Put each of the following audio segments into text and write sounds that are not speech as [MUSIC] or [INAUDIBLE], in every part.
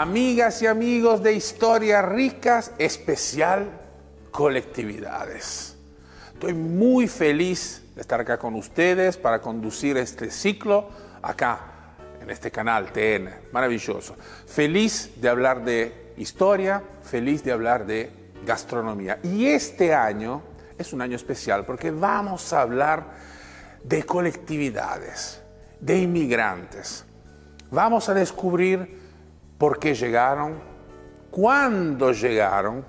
Amigas y amigos de Historias Ricas, especial colectividades. Estoy muy feliz de estar acá con ustedes para conducir este ciclo acá en este canal TN. Maravilloso. Feliz de hablar de historia, feliz de hablar de gastronomía. Y este año es un año especial porque vamos a hablar de colectividades, de inmigrantes. Vamos a descubrir por qué llegaron, cuándo llegaron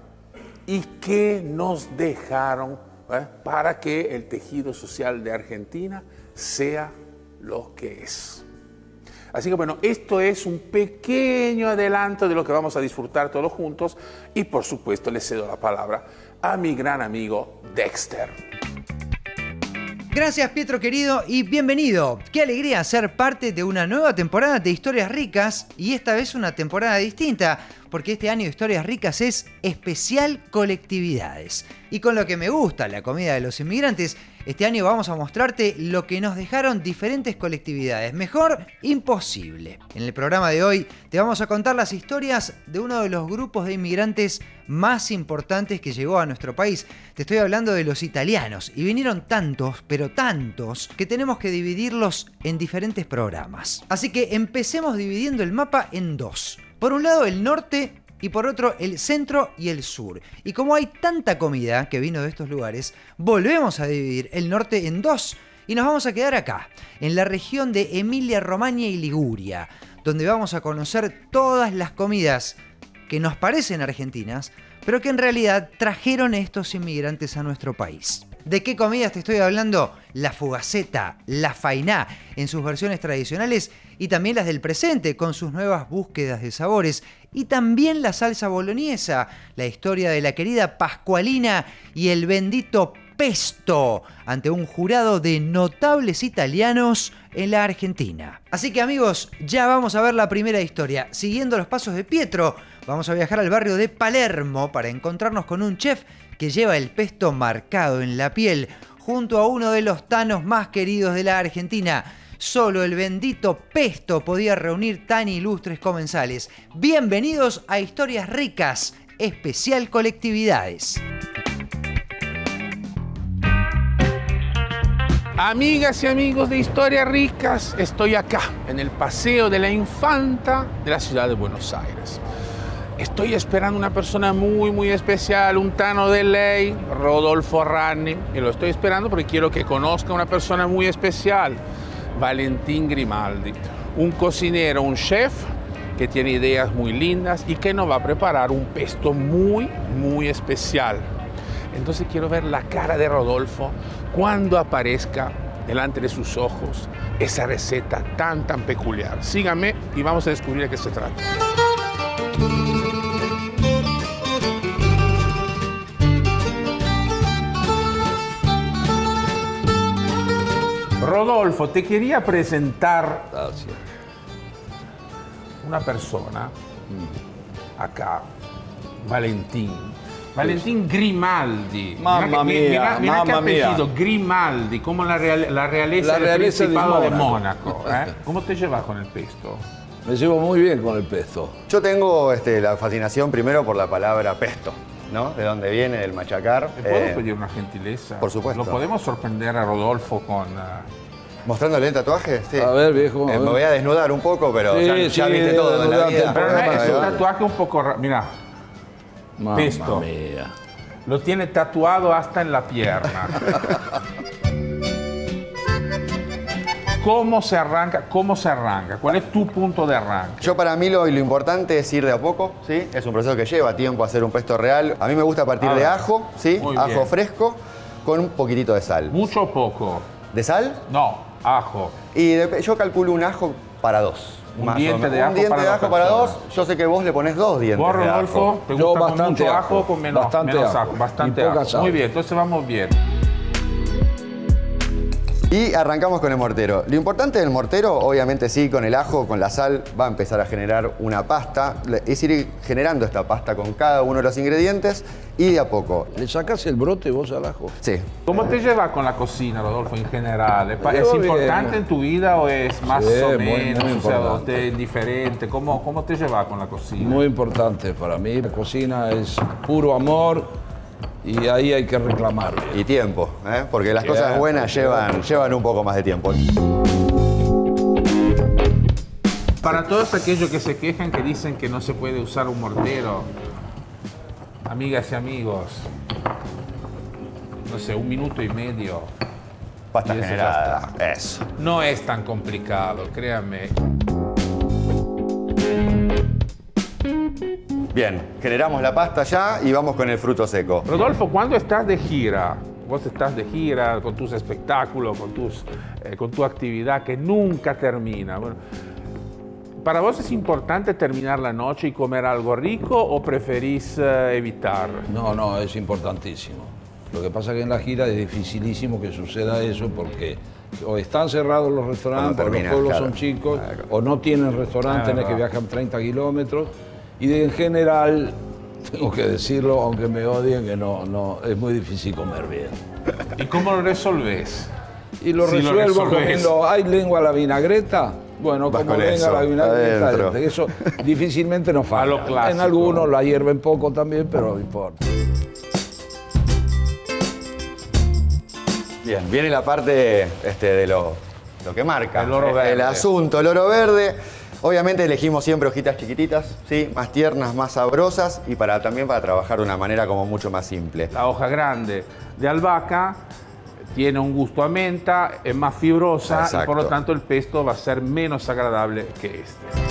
y qué nos dejaron ¿eh? para que el tejido social de Argentina sea lo que es. Así que bueno, esto es un pequeño adelanto de lo que vamos a disfrutar todos juntos y por supuesto le cedo la palabra a mi gran amigo Dexter. Gracias Pietro querido y bienvenido. Qué alegría ser parte de una nueva temporada de Historias Ricas y esta vez una temporada distinta porque este año Historias Ricas es especial colectividades. Y con lo que me gusta, la comida de los inmigrantes, este año vamos a mostrarte lo que nos dejaron diferentes colectividades. Mejor, imposible. En el programa de hoy te vamos a contar las historias de uno de los grupos de inmigrantes más importantes que llegó a nuestro país. Te estoy hablando de los italianos. Y vinieron tantos, pero tantos, que tenemos que dividirlos en diferentes programas. Así que empecemos dividiendo el mapa en dos. Por un lado el norte y por otro el centro y el sur. Y como hay tanta comida que vino de estos lugares, volvemos a dividir el norte en dos y nos vamos a quedar acá, en la región de Emilia Romagna y Liguria, donde vamos a conocer todas las comidas que nos parecen argentinas, pero que en realidad trajeron estos inmigrantes a nuestro país. ¿De qué comidas te estoy hablando? La fugaceta, la fainá en sus versiones tradicionales y también las del presente con sus nuevas búsquedas de sabores y también la salsa boloñesa, la historia de la querida Pascualina y el bendito pesto ante un jurado de notables italianos en la Argentina. Así que amigos, ya vamos a ver la primera historia. Siguiendo los pasos de Pietro, vamos a viajar al barrio de Palermo para encontrarnos con un chef que lleva el pesto marcado en la piel junto a uno de los tanos más queridos de la Argentina. Solo el bendito pesto podía reunir tan ilustres comensales. Bienvenidos a Historias Ricas, especial colectividades. Amigas y amigos de Historias Ricas, estoy acá, en el Paseo de la Infanta de la ciudad de Buenos Aires. Estoy esperando una persona muy, muy especial, un tano de ley, Rodolfo Ranni, y lo estoy esperando porque quiero que conozca una persona muy especial, Valentín Grimaldi, un cocinero, un chef que tiene ideas muy lindas y que nos va a preparar un pesto muy, muy especial. Entonces quiero ver la cara de Rodolfo cuando aparezca delante de sus ojos esa receta tan, tan peculiar. Síganme y vamos a descubrir de qué se trata. Rodolfo, te quería presentar una persona acá, Valentín. Valentín Grimaldi. Mamma mía, mira, qué mamma mía. apellido, Grimaldi, como la, real- la realeza, La del realeza de Principado de Mónaco. Mónaco. ¿eh? [LAUGHS] ¿Cómo te llevas con el pesto? Me llevo muy bien con el pesto. Yo tengo este, la fascinación primero por la palabra pesto, ¿no? De dónde viene, del machacar. ¿Te puedo Eh, pedir una gentileza? por supuesto. ¿Lo podemos sorprender a Rodolfo con... ah, ¿Mostrándole el tatuaje? Sí. A ver, viejo, a Eh, ver. me voy a desnudar un poco, pero Sí, ya, viste todo en la vida. Pero no es un tatuaje un poco... ra- Pesto. mía. lo tiene tatuado hasta en la pierna. ¿Cómo se arranca? ¿Cómo se arranca? ¿Cuál es tu punto de arranque? Yo para mí lo, lo importante es ir de a poco, ¿sí? Es un proceso que lleva tiempo hacer un pesto real. A mí me gusta partir de ajo, ¿sí? Muy ajo bien. fresco con un poquitito de sal. ¿Mucho o poco? ¿De sal? No, ajo. Y de- yo calculo un ajo para dos. Un más o diente menos. de ajo Un diente para de dos ajo para dos. Yo sé que vos le pones dos dientes ¿Vos, de ajo. Rodolfo, te Yo gusta con bastante mucho ajo, ajo o con menos, bastante menos ajo ajo? Bastante ajo. sal. Muy bien, entonces vamos bien. Y arrancamos con el mortero. Lo importante del mortero, obviamente sí, con el ajo, con la sal, va a empezar a generar una pasta. Es ir generando esta pasta con cada uno de los ingredientes y de a poco. ¿Le sacas el brote vos al ajo? Sí. ¿Cómo te llevas con la cocina, Rodolfo, en general? ¿Es, importante en tu vida o es más Sí, o muy- menos? muy o sea, importante. o te es indiferente. ¿Cómo, ¿Cómo te llevas con la cocina? Muy importante para mí. La cocina es puro amor y ahí hay que reclamar. Y tiempo, ¿eh? porque las cosas Tiempo, buenas llevan, llevan un poco más de tiempo. Para todos aquellos que se quejan que dicen que no se puede usar un mortero, amigas y amigos, no sé, un minuto y medio. Pasta Y generada. Eso. No es tan complicado, créanme. Bien, generamos la pasta ya y vamos con el fruto seco. Rodolfo, cuando estás de gira, vos estás de gira con tus espectáculos, con, tus, eh, con tu actividad que nunca termina. Bueno, ¿Para vos es importante terminar la noche y comer algo rico o preferís eh, evitar? No, no, es importantísimo. Lo que pasa es que en la gira es dificilísimo que suceda eso porque o están cerrados los restaurantes, los pueblos claro. son chicos, Claro. o no tienen restaurantes, Ah, tenés que viajan 30 kilómetros. Y en general, tengo que decirlo, aunque me odien, que no, no, es muy difícil comer bien. ¿Y cómo lo resolvés? Y lo Si lo resuelvo resolvés. comiendo, ¿hay lengua a la vinagreta? Bueno, Vas como venga eso, la vinagreta, adentro. eso [LAUGHS] difícilmente nos falla. lo clásico. En algunos la hierven poco también, pero no importa. Bien, viene la parte este, de lo, lo que marca. El oro verde. El asunto, el oro verde. Obviamente elegimos siempre hojitas chiquititas, ¿sí? más tiernas, más sabrosas y para, también para trabajar de una manera como mucho más simple. La hoja grande de albahaca tiene un gusto a menta, es más fibrosa y por lo tanto el pesto va a ser menos agradable que este.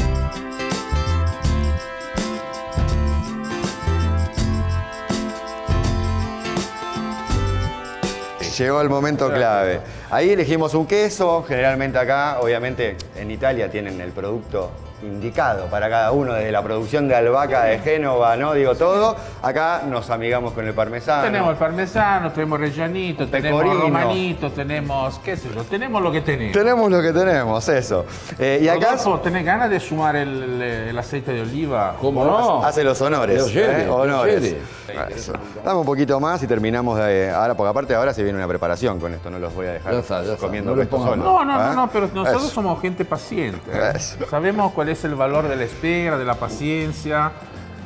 Llegó el momento clave. Ahí elegimos un queso, generalmente acá, obviamente en Italia tienen el producto indicado para cada uno, desde la producción de albahaca de Génova, ¿no? Digo todo. Acá nos amigamos con el parmesano. Tenemos el parmesano, tenemos rellanito, tenemos romanito, tenemos, qué sé yo, tenemos lo que tenemos. Tenemos lo que tenemos, eso. Eh, y acá Rodolfo, ¿tenés ganas de sumar el, el- el aceite de oliva? ¿Cómo no? hace los honores. Dios quiere, ¿eh? Honores. quiere. Eso. Dame un poquito más y terminamos de, ahora, porque aparte ahora se viene una preparación con esto, no los voy a dejar Ya está, ya está. comiendo No. No, no, no, ¿eh? no, pero nosotros Eso. somos gente paciente. ¿eh? Sabemos cuál es el valor de la espera, de la paciencia.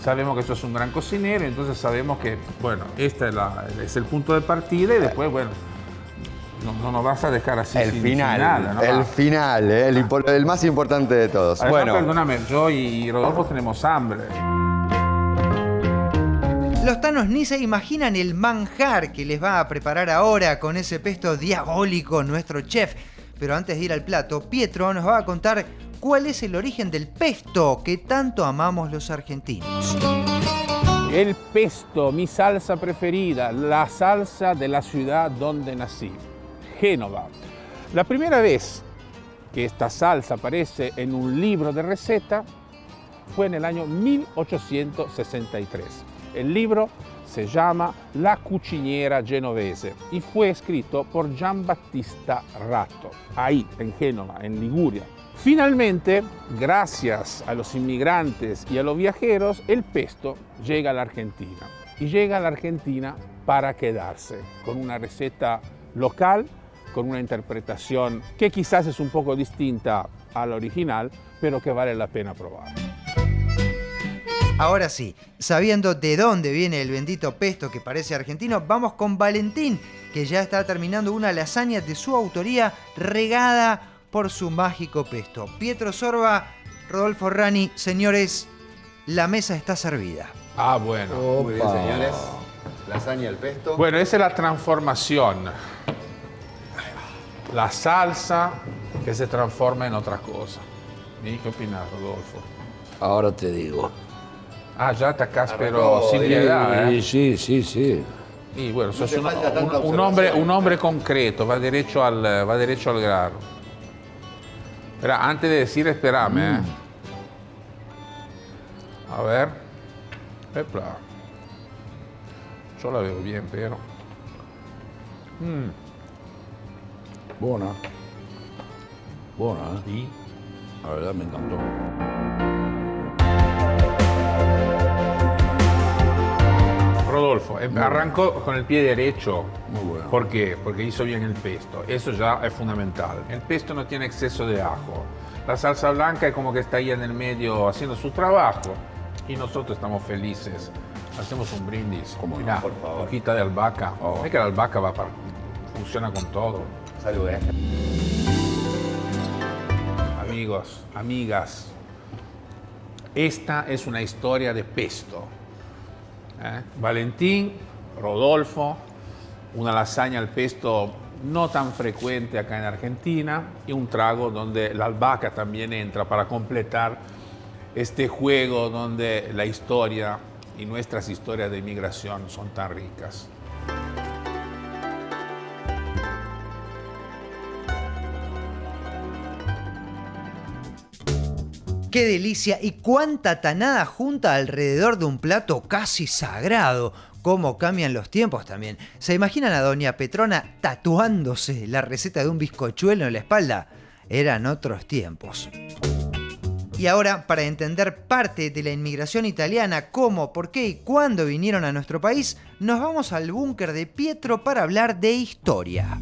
Sabemos que sos un gran cocinero, entonces sabemos que, bueno, este es, la- es el punto de partida y después, bueno, no, no nos vas a dejar así El sin, sin final, nada, ¿no? el final, ¿eh? el, más importante de todos. Además, bueno, perdóname, yo y Rodolfo tenemos hambre. Los tanos ni se imaginan el manjar que les va a preparar ahora con ese pesto diabólico nuestro chef. Pero antes de ir al plato, Pietro nos va a contar cuál es el origen del pesto que tanto amamos los argentinos. El pesto, mi salsa preferida, la salsa de la ciudad donde nací, Génova. La primera vez que esta salsa aparece en un libro de receta fue en el año 1863. El libro se llama La cuciniera genovese y fue escrito por Gian Battista Ratto, ahí, en Génova, en Liguria. Finalmente, gracias a los inmigrantes y a los viajeros, el pesto llega a la Argentina. Y llega a la Argentina para quedarse, con una receta local, con una interpretación que quizás es un poco distinta a la original, pero que vale la pena probar. Ahora sí, sabiendo de dónde viene el bendito pesto que parece argentino, vamos con Valentín, que ya está terminando una lasaña de su autoría regada por su mágico pesto. Pietro Sorba, Rodolfo Rani, señores, la mesa está servida. Ah, bueno. muy bien, Opa. señores. Lasaña al pesto. Bueno, esa es la transformación. La salsa que se transforma en otra cosa. ¿Y qué opinas, Rodolfo? Ahora te digo. Ah, ya atacás, pero Arrancó, sin sí, piedad, ¿eh? Sí, sí, sí. Y bueno, sos un, hombre, un hombre concreto, va derecho al, va derecho al grano. Espera, antes de decir, espérame. ¿eh? A ver. Epla. Yo la veo bien, pero. Mm. Buena. Buena, ¿eh? ¿Y? La verdad me encantó. Rodolfo, eh, arrancó con el pie derecho. Muy bueno. ¿Por qué? Porque hizo bien el pesto. Eso ya es fundamental. El pesto no tiene exceso de ajo. La salsa blanca es como que está ahí en el medio haciendo su trabajo. Y nosotros estamos felices. Hacemos un brindis. ¿Cómo no? Mirá, Por favor. hojita de albahaca. Oh. Es que la albahaca va para- funciona con todo. Salud, ¿eh? Amigos, amigas, esta es una historia de pesto. ¿Eh? Valentín, Rodolfo, una lasaña al pesto no tan frecuente acá en Argentina y un trago donde la albahaca también entra para completar este juego donde la historia y nuestras historias de inmigración son tan ricas. ¡Qué delicia! Y cuánta tanada junta alrededor de un plato casi sagrado. Cómo cambian los tiempos también. ¿Se imaginan a Doña Petrona tatuándose la receta de un bizcochuelo en la espalda? Eran otros tiempos. Y ahora, para entender parte de la inmigración italiana, cómo, por qué y cuándo vinieron a nuestro país, nos vamos al búnker de Pietro para hablar de historia.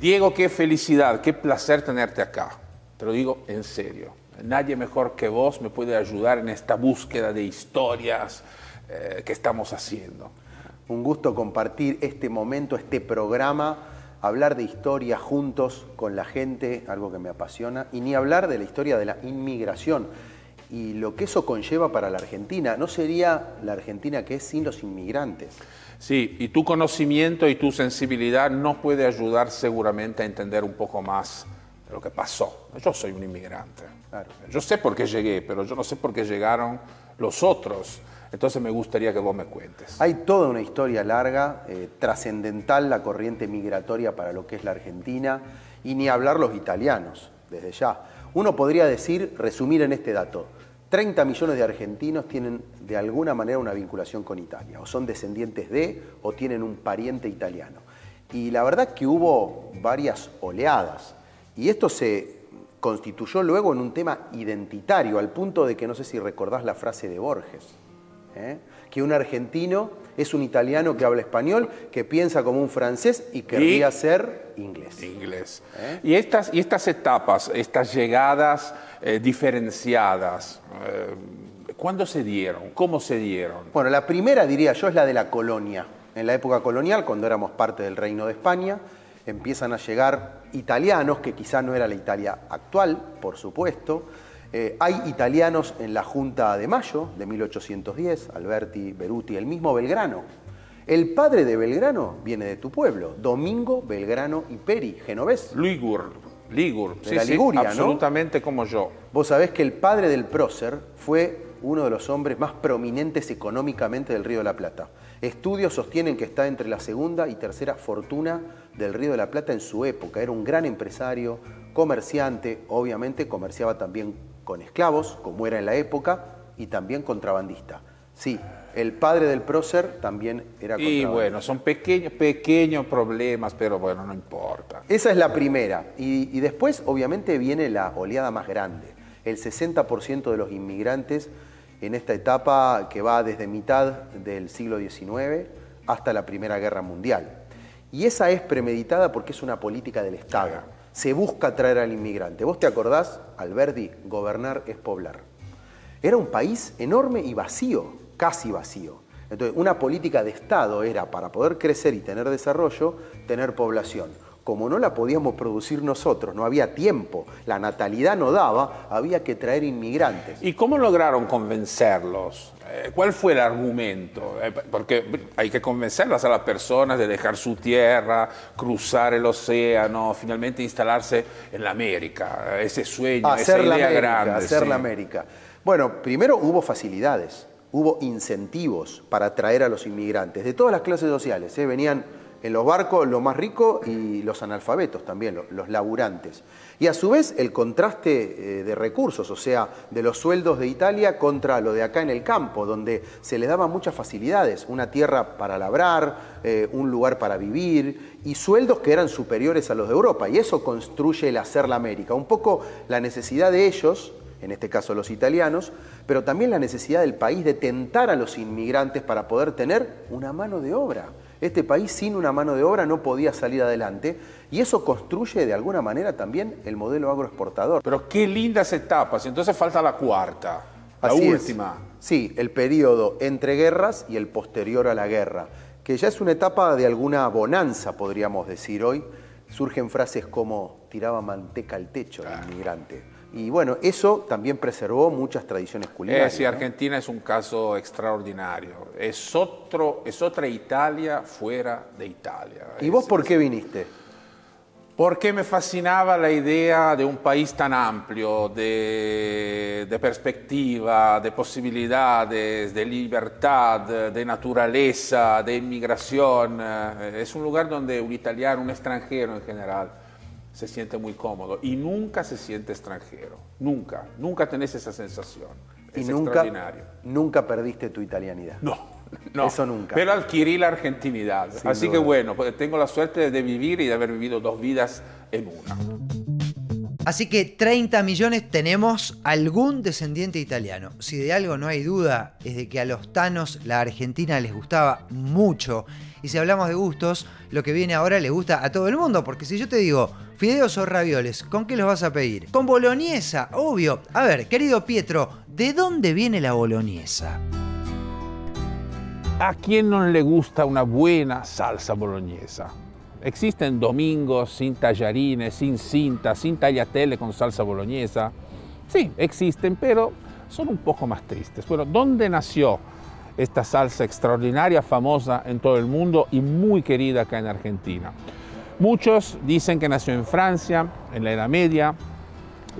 Diego, qué felicidad, qué placer tenerte acá. Te lo digo en serio. Nadie mejor que vos me puede ayudar en esta búsqueda de historias eh, que estamos haciendo. Un gusto compartir este momento, este programa, hablar de historia juntos con la gente, algo que me apasiona, y ni hablar de la historia de la inmigración y lo que eso conlleva para la Argentina. No sería la Argentina que es sin los inmigrantes. Sí, y tu conocimiento y tu sensibilidad nos puede ayudar seguramente a entender un poco más lo que pasó. Yo soy un inmigrante. Claro. Yo sé por qué llegué, pero yo no sé por qué llegaron los otros. Entonces me gustaría que vos me cuentes. Hay toda una historia larga, eh, trascendental la corriente migratoria para lo que es la Argentina, y ni hablar los italianos, desde ya. Uno podría decir, resumir en este dato, 30 millones de argentinos tienen de alguna manera una vinculación con Italia, o son descendientes de, o tienen un pariente italiano. Y la verdad que hubo varias oleadas, y esto se constituyó luego en un tema identitario, al punto de que no sé si recordás la frase de Borges. ¿eh? que un argentino es un italiano que habla español, que piensa como un francés y querría Y- ser inglés. Inglés. ¿Eh? Y, estas, y estas etapas, estas llegadas eh, diferenciadas, ¿cuándo se dieron? ¿Cómo se dieron? Bueno, la primera, diría yo, es la de la colonia. En la época colonial, cuando éramos parte del Reino de España, empiezan a llegar italianos, que quizá no era la Italia actual, por supuesto. Eh, hay italianos en la Junta de Mayo de 1810, Alberti, Beruti, el mismo Belgrano. El padre de Belgrano viene de tu pueblo, Domingo Belgrano y Peri, genovés. Ligur, Ligur, De la Liguria, ¿no? absolutamente como yo. Vos sabés que el padre del prócer fue uno de los hombres más prominentes económicamente del Río de la Plata. Estudios sostienen que está entre la segunda y tercera fortuna del Río de la Plata en su época. Era un gran empresario, comerciante, obviamente comerciaba también con esclavos, como era en la época, y también contrabandista. Sí, el padre del prócer también era Y bueno, son pequeños, pequeños problemas, pero bueno, no importa. Esa es la primera. Y, y después, obviamente, viene la oleada más grande. El 60% de los inmigrantes en esta etapa que va desde mitad del siglo XIX hasta la Primera Guerra Mundial. Y esa es premeditada porque es una política del Estado. Se busca traer al inmigrante. ¿Vos te acordás, Alberdi, gobernar es poblar? Era un país enorme y vacío, casi vacío. Entonces, una política de Estado era para poder crecer y tener desarrollo, tener población. Como no la podíamos producir nosotros, no había tiempo, la natalidad no daba, había que traer inmigrantes. ¿Y cómo lograron convencerlos? Eh, ¿Cuál fue el argumento? Eh, porque hay que convencerlas a las personas de dejar su tierra, cruzar el océano, finalmente instalarse en la América. Ese sueño, hacer esa la idea América, grande. hacer sí. la América. Bueno, primero hubo facilidades, hubo incentivos para atraer a los inmigrantes de todas las clases sociales. ¿eh? Venían En los barcos lo más rico y los analfabetos también, lo- los laburantes. Y a su vez el contraste eh, de recursos, o sea, de los sueldos de Italia contra lo de acá en el campo, donde se le daban muchas facilidades, una tierra para labrar, eh, un lugar para vivir y sueldos que eran superiores a los de Europa. Y eso construye el hacer la América. Un poco la necesidad de ellos, en este caso los italianos, pero también la necesidad del país de tentar a los inmigrantes para poder tener una mano de obra. Este país sin una mano de obra no podía salir adelante y eso construye de alguna manera también el modelo agroexportador. Pero qué lindas etapas. Entonces falta la cuarta, la Así es. última. Sí, el periodo entre guerras y el posterior a la guerra, que ya es una etapa de alguna bonanza, podríamos decir hoy. Surgen frases como tiraba manteca al techo el inmigrante. Y bueno, eso también preservó muchas tradiciones culinarias. sí, ¿no? Argentina es un caso extraordinario. Es, otro, es otra Italia fuera de Italia. ¿Y vos Es- por qué viniste? Porque me fascinaba la idea de un país tan amplio, de, de perspectiva, de posibilidades, de libertad, de naturaleza, de inmigración. Es un lugar donde un italiano, un extranjero en general, se siente muy cómodo y nunca se siente extranjero. Nunca, nunca tenés esa sensación. Y Es nunca, extraordinario. nunca perdiste tu italianidad. No, no. Eso nunca. Pero adquirí la argentinidad. Sin Así duda. que bueno, pues tengo la suerte de vivir y de haber vivido dos vidas en una. Así que 30 millones tenemos algún descendiente italiano. Si de algo no hay duda, es de que a los tanos la Argentina les gustaba mucho. Y si hablamos de gustos, lo que viene ahora le gusta a todo el mundo. Porque si yo te digo fideos o ravioles, ¿con qué los vas a pedir? Con boloñesa, obvio. A ver, querido Pietro, ¿de dónde viene la boloñesa? ¿A quién no le gusta una buena salsa boloñesa? Existen domingos sin tallarines, sin cinta, sin tagliatelle con salsa boloñesa. Sí, existen, pero son un poco más tristes. Bueno, ¿dónde nació esta salsa extraordinaria, famosa en todo el mundo y muy querida acá en Argentina? Muchos dicen que nació en Francia, en la Edad Media,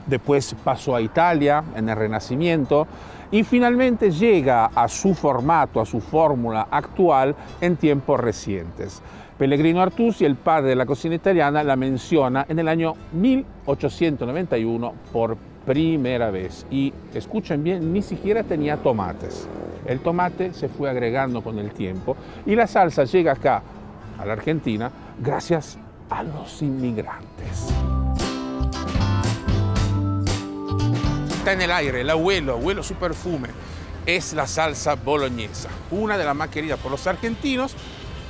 después pasó a Italia en el Renacimiento y finalmente llega a su formato, a su fórmula actual en tiempos recientes. Pellegrino Artusi, el padre de la cocina italiana, la menciona en el año 1891 por primera vez. Y escuchen bien, ni siquiera tenía tomates. El tomate se fue agregando con el tiempo y la salsa llega acá, a la Argentina, gracias a los inmigrantes. Está en el aire, el abuelo, abuelo su perfume, es la salsa boloñesa, una de las más queridas por los argentinos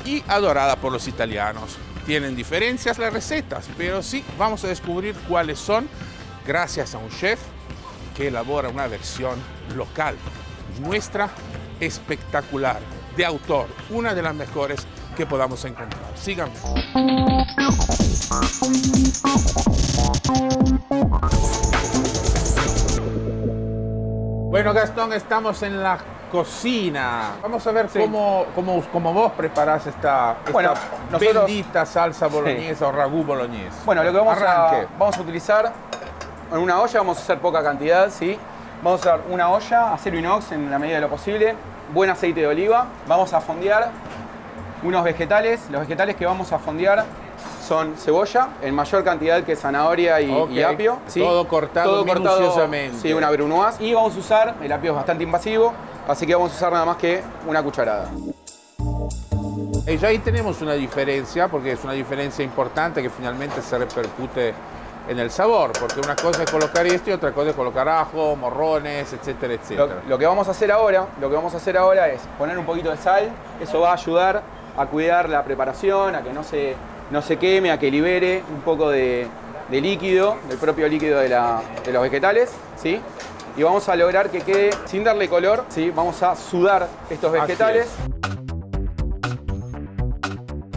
y adorada por los italianos. Tienen diferencias las recetas, pero sí vamos a descubrir cuáles son gracias a un chef que elabora una versión local, nuestra espectacular, de autor, una de las mejores que podamos encontrar. Síganme. Bueno, Gastón, estamos en la cocina. Vamos a ver Sí. cómo, cómo, cómo vos preparás esta, esta Bueno, nosotros- bendita salsa boloñesa o ragú boloñés. Bueno, lo que vamos Arranque. a, vamos a utilizar en una olla, vamos a hacer poca cantidad, ¿sí? Vamos a usar una olla, acero inox en la medida de lo posible, buen aceite de oliva, vamos a fondear unos vegetales, los vegetales que vamos a fondear son cebolla, en mayor cantidad que zanahoria y, y apio. ¿sí? Todo cortado minuciosamente. Sí, una brunoise. Y vamos a usar, el apio es bastante invasivo, así que vamos a usar nada más que una cucharada. Y ya ahí tenemos una diferencia, porque es una diferencia importante que finalmente se repercute en el sabor, porque una cosa es colocar esto y otra cosa es colocar ajo, morrones, etcétera, Lo, etcétera. lo que vamos a hacer ahora, lo que vamos a hacer ahora es poner un poquito de sal. Eso va a ayudar a cuidar la preparación, a que no se, no se queme, a que libere un poco de, de líquido, del propio líquido de, la- de los vegetales, ¿sí? Y vamos a lograr que quede, sin darle color, ¿sí? Vamos a sudar estos vegetales.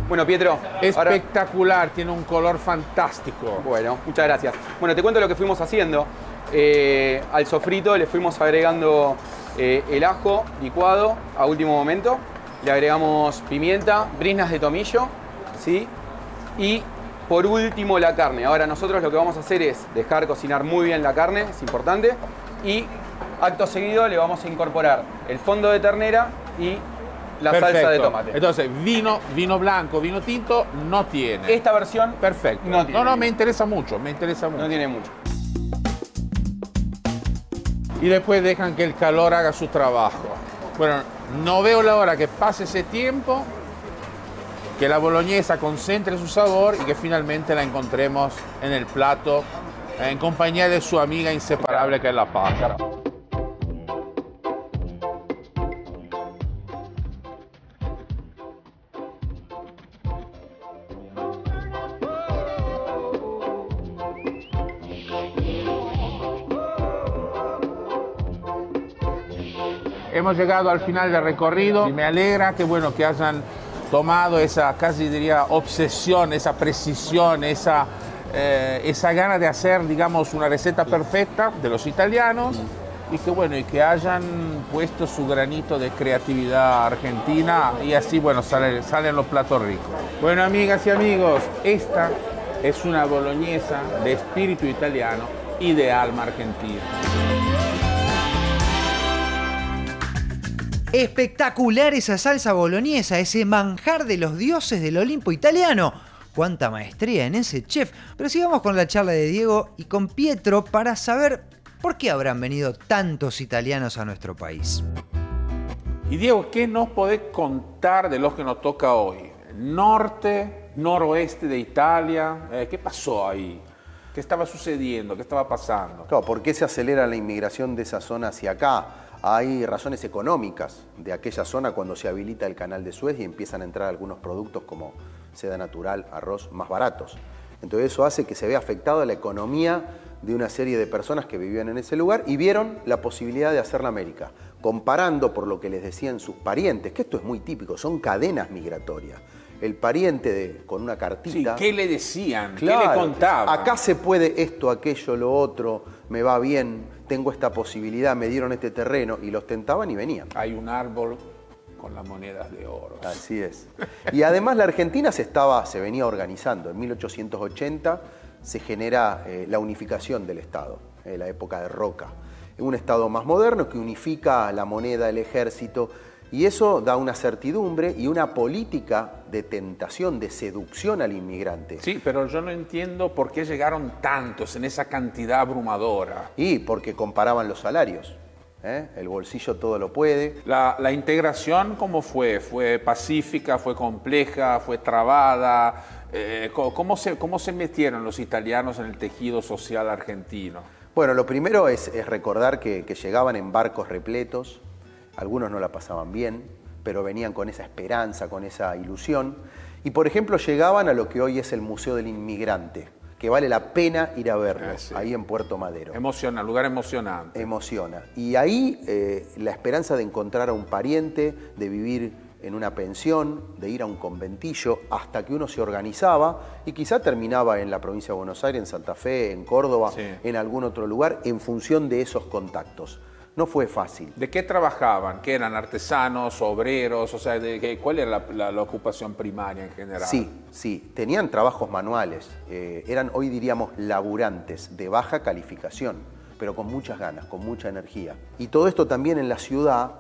Bueno, Pietro, ahora- Espectacular, tiene un color fantástico. bueno, muchas gracias. Bueno, te cuento lo que fuimos haciendo. Eh, al sofrito le fuimos agregando eh, el ajo licuado a último momento. Le agregamos pimienta, briznas de tomillo, ¿sí? Y por último la carne. Ahora nosotros lo que vamos a hacer es dejar cocinar muy bien la carne, es importante. Y acto seguido le vamos a incorporar el fondo de ternera y la salsa de tomate. Entonces, vino, vino blanco, vino tinto, no tiene. Esta versión Perfecto. No tiene no, vino. me interesa mucho, me interesa mucho. no tiene mucho. y después dejan que el calor haga su trabajo. Bueno, no veo la hora que pase ese tiempo, que la boloñesa concentre su sabor y que finalmente la encontremos en el plato en compañía de su amiga inseparable que es la pasta. Hemos llegado al final del recorrido y me alegra que bueno que hayan tomado esa casi diría obsesión, esa precisión, esa, eh, esa gana de hacer digamos una receta perfecta de los italianos y que bueno y que hayan puesto su granito de creatividad argentina y así bueno salen, salen los platos ricos. Bueno amigas y amigos, esta es una boloñesa de espíritu italiano y de alma argentina. Espectacular esa salsa boloñesa, ese manjar de los dioses del Olimpo italiano. Cuánta maestría en ese chef. Pero sigamos con la charla de Diego y con Pietro para saber por qué habrán venido tantos italianos a nuestro país. Y Diego, ¿qué nos podés contar de lo que nos toca hoy? Norte, noroeste de Italia, eh, ¿qué pasó ahí? ¿Qué estaba sucediendo? ¿Qué estaba pasando? Claro, ¿por qué se acelera la inmigración de esa zona hacia acá? Hay razones económicas de aquella zona cuando se habilita el canal de Suez y empiezan a entrar algunos productos como seda natural, arroz, más baratos. Entonces eso hace que se vea afectada la economía de una serie de personas que vivían en ese lugar y vieron la posibilidad de hacer la América, comparando por lo que les decían sus parientes, que esto es muy típico, son cadenas migratorias. El pariente de- con una Sí, cartita... ¿Qué le decían? ¿Qué Claro, le contaban? Acá se puede esto, aquello, lo otro, me va bien, tengo esta posibilidad, me dieron este terreno y los tentaban y venían. Hay un árbol con las monedas de oro. Así es. Y además la Argentina se estaba, se venía organizando. En 1880 se genera eh, la unificación del Estado, en la época de Roca. Un Estado más moderno que unifica la moneda, el ejército, y eso da una certidumbre y una política de tentación, de seducción al inmigrante. Sí, pero yo no entiendo por qué llegaron tantos en esa cantidad abrumadora. Y porque comparaban los salarios. ¿eh? El bolsillo todo lo puede. La, la integración, ¿cómo fue? ¿Fue pacífica? ¿Fue compleja? ¿Fue trabada? Eh, ¿cómo, se, ¿Cómo se metieron los italianos en el tejido social argentino? Bueno, lo primero es, es recordar que, que llegaban en barcos repletos, algunos no la pasaban bien, pero venían con esa esperanza, con esa ilusión. Y por ejemplo llegaban a lo que hoy es el Museo del Inmigrante, que vale la pena ir a verlo, Ah, sí. ahí en Puerto Madero. Emociona, lugar emocionante. Emociona. Y ahí eh, la esperanza de encontrar a un pariente, de vivir en una pensión, de ir a un conventillo, hasta que uno se organizaba y quizá terminaba en la provincia de Buenos Aires, en Santa Fe, en Córdoba, Sí. en algún otro lugar, en función de esos contactos. No fue fácil. ¿De qué trabajaban? ¿Qué eran artesanos, obreros? O sea, de qué- ¿cuál era la, la- la ocupación primaria en general? Sí, sí, tenían trabajos manuales, eh, eran hoy diríamos laburantes de baja calificación, pero con muchas ganas, con mucha energía. Y todo esto también en la ciudad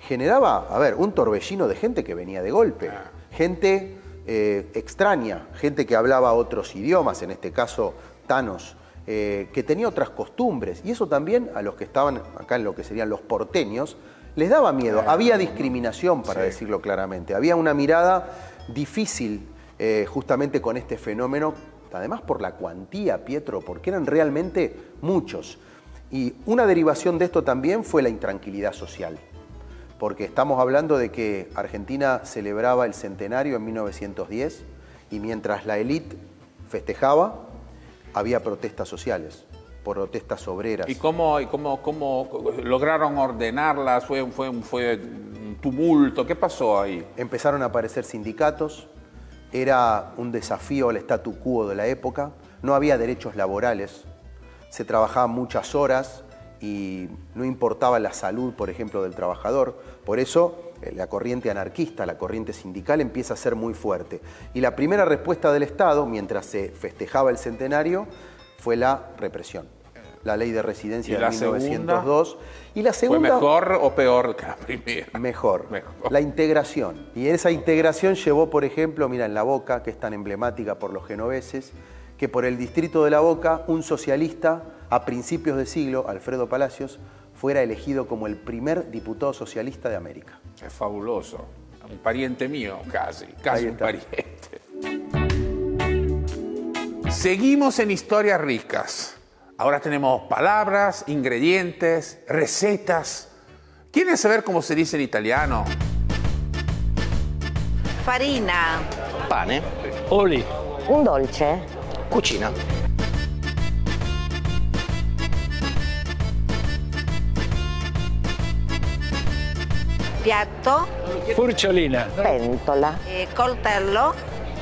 generaba, a ver, un torbellino de gente que venía de golpe, gente eh, extraña, gente que hablaba otros idiomas, en este caso tanos, eh, que tenía otras costumbres, y eso también a los que estaban acá en lo que serían los porteños, les daba miedo. Había discriminación, para decirlo claramente. Había una mirada difícil eh, justamente con este fenómeno, además por la cuantía, Pietro, porque eran realmente muchos. Y una derivación de esto también fue la intranquilidad social, porque estamos hablando de que Argentina celebraba el centenario en 1910 y mientras la élite festejaba, había protestas sociales, protestas obreras. ¿Y cómo, y cómo, cómo lograron ordenarlas? ¿Fue, fue, un- ¿Fue un tumulto? ¿Qué pasó ahí? Empezaron a aparecer sindicatos, era un desafío al statu quo de la época, no había derechos laborales, se trabajaba muchas horas y no importaba la salud, por ejemplo, del trabajador. Por eso la corriente anarquista, la corriente sindical empieza a ser muy fuerte. Y la primera respuesta del Estado, mientras se festejaba el centenario, fue la represión. la ley de residencia ¿Y de la 1902. Y la ¿Fue segunda mejor o peor que la primera? Mejor. Mejor. La integración. Y esa integración llevó, por ejemplo, mira, en La Boca, que es tan emblemática por los genoveses, que por el distrito de La Boca, un socialista a principios de siglo, Alfredo Palacios, fuera elegido como el primer diputado socialista de América. Es fabuloso. Un pariente mío, casi, casi un pariente. Seguimos en historias ricas. Ahora tenemos palabras, ingredientes, recetas. ¿Quieren saber cómo se dice en italiano? Farina, Pane, Oli, Un dolce? cucina, piatto, furciolina, Pentola? eh, coltello,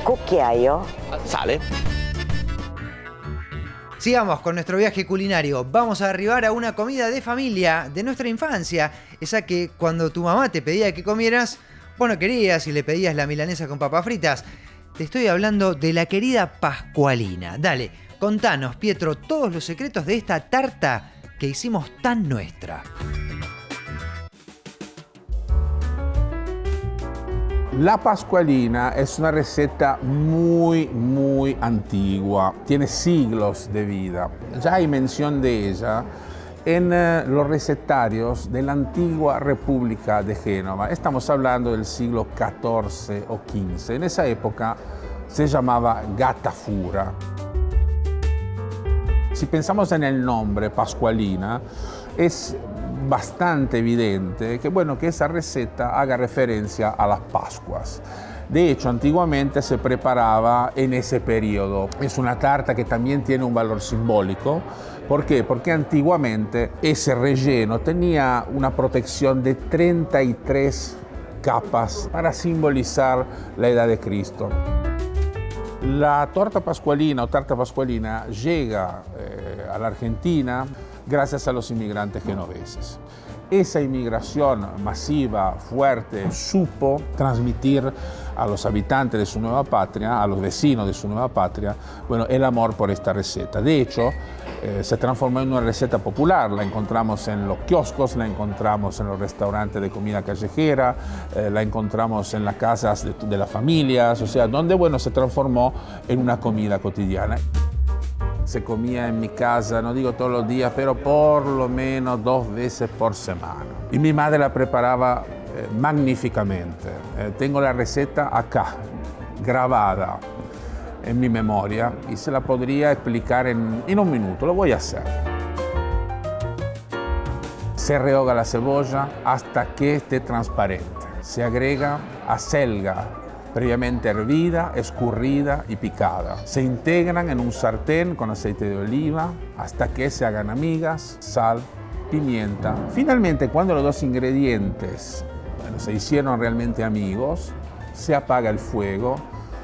Cucchiaio? sale, Sigamos con nuestro viaje culinario. Vamos a arribar a una comida de familia de nuestra infancia. Esa que cuando tu mamá te pedía que comieras, vos no querías y le pedías la milanesa con papas fritas. Te estoy hablando de la querida Pascualina. Dale, contanos, Pietro, todos los secretos de esta tarta que hicimos tan nuestra. La pascualina es una receta muy, muy antigua, tiene siglos de vida. Ya hay mención de ella en eh, los recetarios de la antigua República de Génova. Estamos hablando del siglo XIV o XV. En esa época se llamaba gatafura. Si pensamos en el nombre Pascualina, es bastante evidente que, bueno, que esa receta haga referencia a las Pascuas. De hecho, antiguamente se preparaba en ese periodo. Es una tarta que también tiene un valor simbólico. ¿Por qué? Porque antiguamente ese relleno tenía una protección de 33 capas para simbolizar la edad de Cristo. La torta pascualina o tarta pascualina llega eh, a la Argentina gracias a los inmigrantes genoveses. Esa inmigración masiva, fuerte, supo transmitir a los habitantes de su nueva patria, a los vecinos de su nueva patria, bueno, el amor por esta receta. De hecho, eh, se transformó en una receta popular. La encontramos en los kioscos, la encontramos en los restaurantes de comida callejera, eh, la encontramos en las casas de, de las familias, o sea, donde, bueno, se transformó en una comida cotidiana. Se comía en mi casa, no digo todos los días, pero por lo menos dos veces por semana. Y mi madre la preparaba eh, magníficamente. Eh, tengo la receta acá, grabada en mi memoria, y se la podría explicar en, en un minuto. Lo voy a hacer. Se rehoga la cebolla hasta que esté transparente. Se agrega acelga previamente hervida, escurrida y picada. Se integran en un sartén con aceite de oliva hasta que se hagan amigas, sal, pimienta. Finalmente, cuando los dos ingredientes bueno, se hicieron realmente amigos, se apaga el fuego,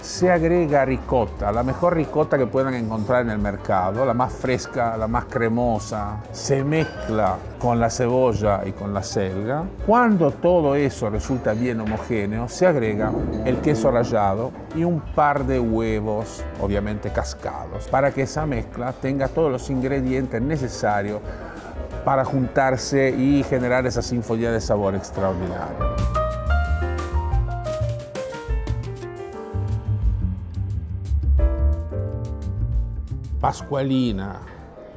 se agrega ricota, la mejor ricota que puedan encontrar en el mercado, la más fresca, la más cremosa, se mezcla con la cebolla y con la selga. Cuando todo eso resulta bien homogéneo, se agrega el queso rallado y un par de huevos, obviamente cascados, para que esa mezcla tenga todos los ingredientes necesarios para juntarse y generar esa sinfonía de sabor extraordinaria. Pascualina,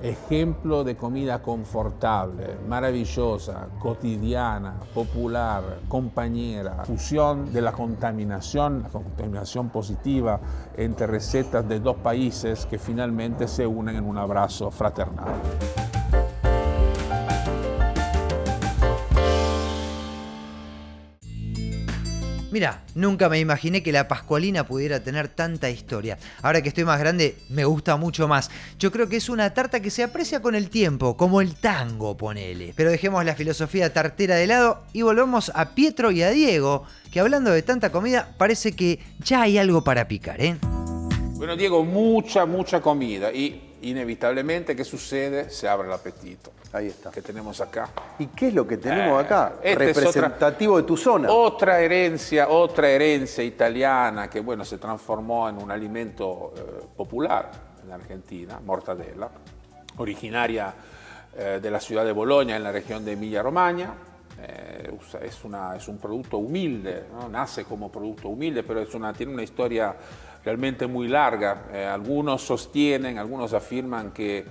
ejemplo de comida confortable, maravillosa, cotidiana, popular, compañera, fusión de la contaminación, la contaminación positiva entre recetas de dos países que finalmente se unen en un abrazo fraternal. Mira, nunca me imaginé que la Pascualina pudiera tener tanta historia. Ahora que estoy más grande, me gusta mucho más. Yo creo que es una tarta que se aprecia con el tiempo, como el tango, ponele. Pero dejemos la filosofía tartera de lado y volvamos a Pietro y a Diego, que hablando de tanta comida, parece que ya hay algo para picar, ¿eh? Bueno, Diego, mucha, mucha comida y inevitablemente, ¿qué sucede? Se abre el apetito. Ahí está. Que tenemos acá. ¿Y qué es lo que tenemos Eh, acá? este es Representativo de tu zona. Otra herencia, otra herencia italiana que, bueno, se transformó en un alimento eh, popular en Argentina, mortadela. originaria eh, de la ciudad de Bolonia, en la región de Emilia-Romagna. Eh, es, una- es un producto humilde, ¿no? nace como producto humilde, pero es una- tiene una historia realmente muy larga. Algunos sostienen, algunos afirman que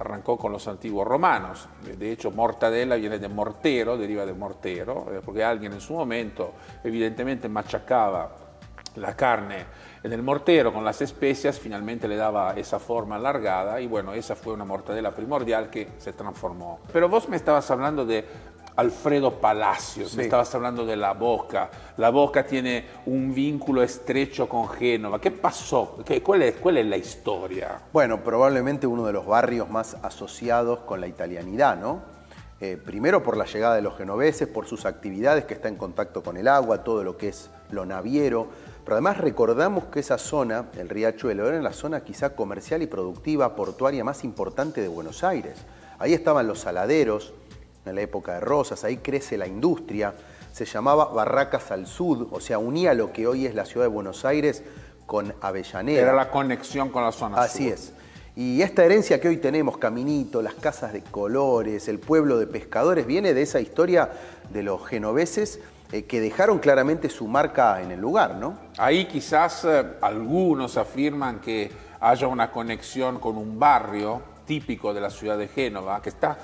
arrancó con los antiguos romanos. De- hecho, mortadella viene de mortero, deriva de mortero, eh, porque alguien en su momento evidentemente machacaba la carne en el mortero con las especias, finalmente le daba esa forma alargada y bueno, esa fue una mortadela primordial que se transformó. Pero vos me estabas hablando de Alfredo Palacios, me estabas hablando de La Boca. La Boca tiene un vínculo estrecho con Génova. ¿Qué pasó? ¿Qué- cuál, es, ¿Cuál es la historia? Bueno, probablemente uno de los barrios más asociados con la italianidad, ¿no? Eh, primero por la llegada de los genoveses, por sus actividades que está en contacto con el agua, todo lo que es lo naviero. Pero además recordamos que esa zona, el Riachuelo, era la zona quizá comercial y productiva, portuaria más importante de Buenos Aires. Ahí estaban los saladeros, en la época de Rosas, ahí crece la industria. Se llamaba Barracas al Sud, o sea, unía lo que hoy es la ciudad de Buenos Aires con Avellaneda. Era la conexión con la zona Así sur. es. Y esta herencia que hoy tenemos, Caminito, las casas de colores, el pueblo de pescadores, viene de esa historia de los genoveses eh, que dejaron claramente su marca en el lugar, ¿no? Ahí quizás eh, algunos afirman que haya una conexión con un barrio típico de la ciudad de Génova, que está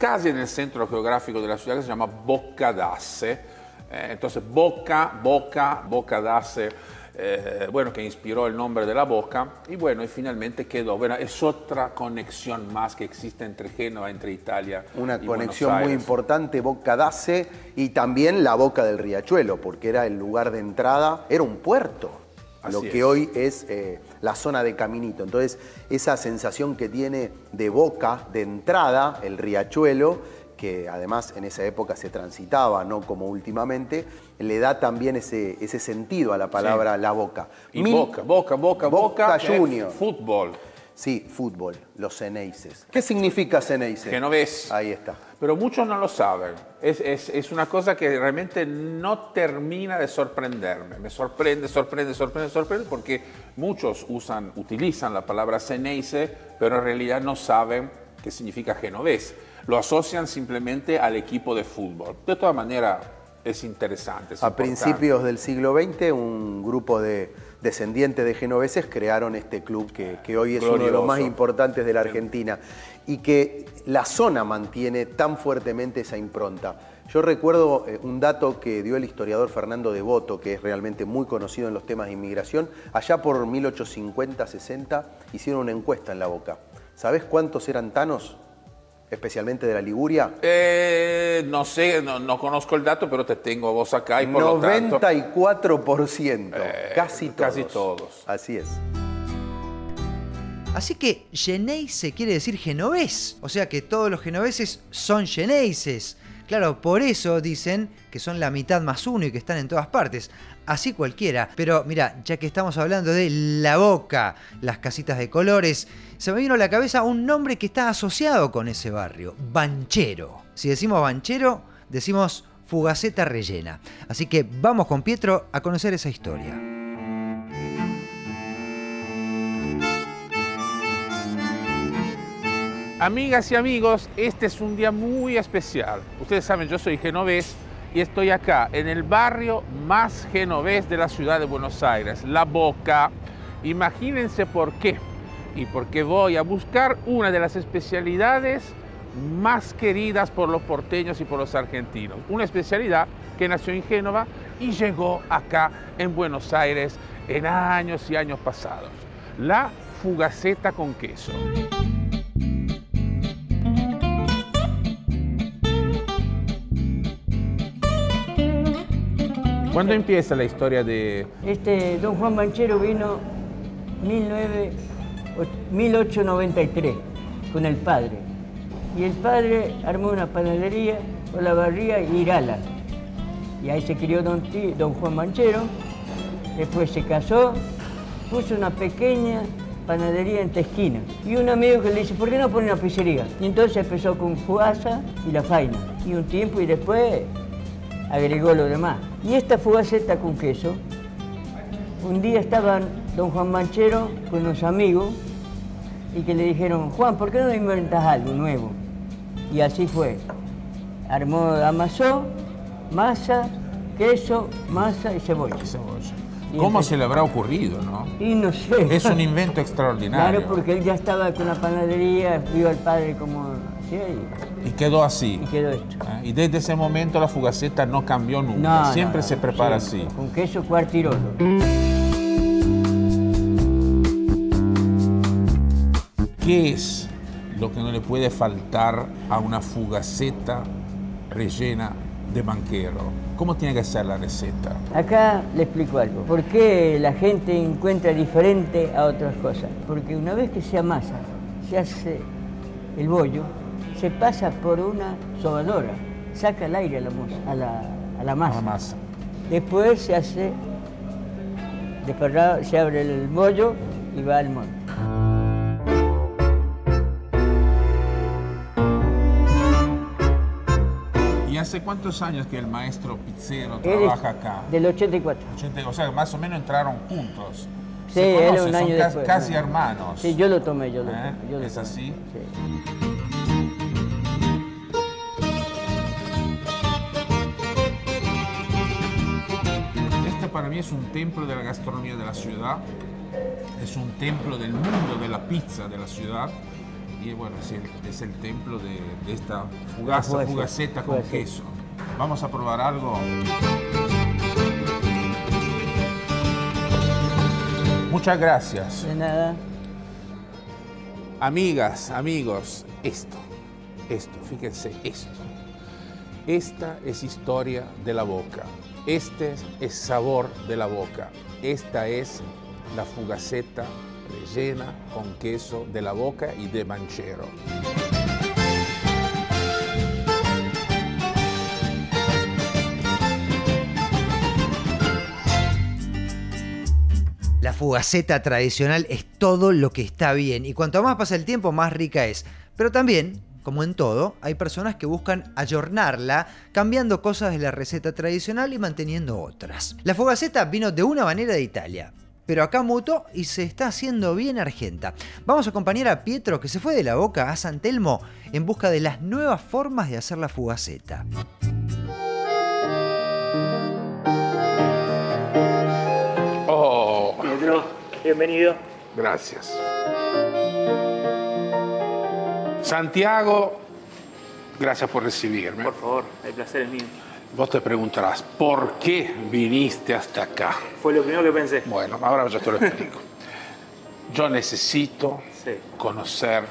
casi en el centro geográfico de la ciudad, que se llama Bocca d'Asse. Eh, entonces, Boca, Boca, Bocca d'Asse, eh, bueno, que inspiró el nombre de la boca, y bueno, y finalmente quedó. Bueno, es otra conexión más que existe entre Génova, entre Italia. Una y conexión muy importante, Boca d'Ace, y también la boca del Riachuelo, porque era el lugar de entrada, era un puerto, lo que es. hoy es eh, la zona de Caminito. Entonces, esa sensación que tiene de boca, de entrada, el Riachuelo, que además en esa época se transitaba, no como últimamente, le da también ese, ese sentido a la palabra la boca. Y Mil- Boca, Boca, Boca, Boca, Boca Junior. fútbol. Sí, fútbol, los Ceneices. ¿Qué significa Ceneice? Genovés. Ahí está. Pero muchos no lo saben. Es, es- es una cosa que realmente no termina de sorprenderme. Me sorprende, sorprende, sorprende, sorprende, porque muchos usan, utilizan la palabra Ceneice, pero en realidad no saben qué significa genovés. Lo asocian simplemente al equipo de fútbol. De todas maneras, es interesante. es A importante. principios del siglo XX, un grupo de descendientes de genoveses crearon este club que, que hoy es uno de los más importantes de la Argentina y que la zona mantiene tan fuertemente esa impronta. Yo recuerdo eh, un dato que dio el historiador Fernando Devoto, que es realmente muy conocido en los temas de inmigración. Allá por 1850-60 hicieron una encuesta en La Boca. ¿Sabés cuántos eran tanos? Especialmente de la Liguria. Eh, no sé, no, no conozco el dato, pero te tengo a vos acá y por lo tanto... 94%. Eh, casi todos. casi todos. Así es. Así que Geneise quiere decir genovés, o sea que todos los genoveses son geneises. Claro, por eso dicen que son la mitad más uno y que están en todas partes. Así cualquiera. Pero mira, ya que estamos hablando de la boca, las casitas de colores, se me vino a la cabeza un nombre que está asociado con ese barrio, Banchero. Si decimos Banchero, decimos Fugaceta rellena. Así que vamos con Pietro a conocer esa historia. Amigas y amigos, este es un día muy especial. Ustedes saben, yo soy genovés y estoy acá en el barrio más genovés de la ciudad de Buenos Aires, La Boca. Imagínense por qué. Y porque voy a buscar una de las especialidades más queridas por los porteños y por los argentinos. Una especialidad que nació en Génova y llegó acá en Buenos Aires en años y años pasados. La fugaceta con queso. ¿Cuándo empieza la historia de Este don Juan Banchero vino 19 och- 1893 con el padre. Y el padre armó una panadería, Olavarría y Irala. Y ahí se crió don, don Juan Banchero. Después se casó, puso una pequeña panadería en Tesquina. Y un amigo que le dice, ¿por qué no pone una pizzería? Y entonces empezó con Fuasa y La Faina. Y un tiempo y después agregó lo demás. Y esta fugaceta con queso, un día estaban don Juan Manchero con unos amigos y que le dijeron, Juan, ¿por qué no inventas algo nuevo? Y así fue. Armó, amasó, masa, queso, masa y cebolla. Y ¿Cómo se le habrá ocurrido, no? Y no sé. Es un invento extraordinario. Claro, porque él ya estaba con la panadería, vio al padre como hacía y, quedó así. y quedó esto. ¿eh? Y desde ese momento la fugaceta no cambió nunca. No, Siempre no, se prepara así. Con queso cuartirolo. ¿Qué es lo que no le puede faltar a una fugaceta rellena de banquero? ¿Cómo tiene que ser la receta? Acá le explico algo. ¿Por qué la gente encuentra diferente a otras cosas? Porque una vez que se amasa, se hace el bollo, se pasa por una sobadora, saca el aire a la, mos- a la, a la masa. La masa. Después se hace, se abre el bollo y va al molde. Hace cuántos años que el maestro pizzero trabaja acá? Del 84. 80, o sea, más o menos entraron juntos. Sí, Se conocen, un son año ca- después. casi ¿no? hermanos. Sí, yo lo tomé, yo lo ¿Eh? tomé. yo lo ¿Es tomé. así? Sí. Este para mí es un templo de la gastronomía de la ciudad, es un templo del mundo de la pizza de la ciudad y bueno, es el, es el templo de, de esta fugaza, Fugaceta, con queso. Vamos a probar algo. Muchas gracias. De nada. Amigas, amigos, esto, esto, fíjense, esto. Esta es historia de la boca. Este es sabor de la boca. Esta es la fugaceta rellena con queso de la boca y de manchero. La fugaceta tradicional es todo lo que está bien y cuanto más pasa el tiempo más rica es. Pero también, como en todo, hay personas que buscan ayornarla, cambiando cosas de la receta tradicional y manteniendo otras. La fugaceta vino de una manera de Italia, pero acá mutó y se está haciendo bien argenta. Vamos a acompañar a Pietro que se fue de la boca a San Telmo en busca de las nuevas formas de hacer la fugaceta. Oh, Pietro, bienvenido. gracias. Santiago, gracias por recibirme. Por favor, el placer es mío. Vos te preguntarás, ¿por qué viniste hasta acá? Fue lo primero que pensé. Bueno, ahora yo te lo explico. Yo necesito Sí. conocer